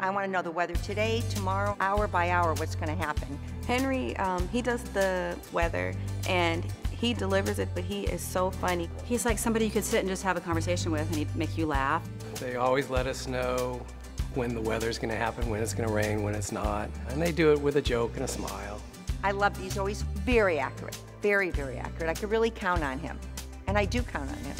I want to know the weather today, tomorrow, hour by hour, what's going to happen. Henry, um, he does the weather and he delivers it, but he is so funny. He's like somebody you could sit and just have a conversation with and he'd make you laugh. They always let us know when the weather's going to happen, when it's going to rain, when it's not. And they do it with a joke and a smile. I love He's always very accurate, very, very accurate. I could really count on him. And I do count on him.